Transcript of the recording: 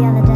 the other day.